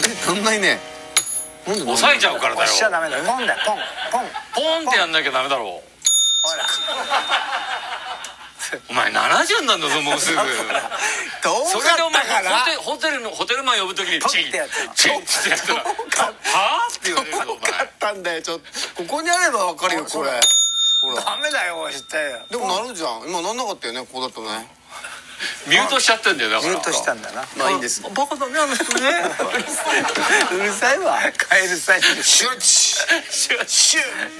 あれなんないねなんで抑えちゃうからだ押しちゃよダメだよ。ポンだよポン。ポン。ポンってやんなきゃダメだろ。ほら。お前70になるんだぞもうすぐ。遠それでお前ホテホテルのホテルマン呼ぶときにチンってやつのチンってやった？らはあって言われるぞお前。遠かったんだよちょっと。ここにあればわかるよこれ。ほら。ダメだよ押して。よでもなるじゃん。今なんなかったよねここだとねミュートしちゃってんだよだから。ミュートしたんだな。まあいいんです。バカだねあの人ね。うるさいわ。カエルさんシュッシュッシュッ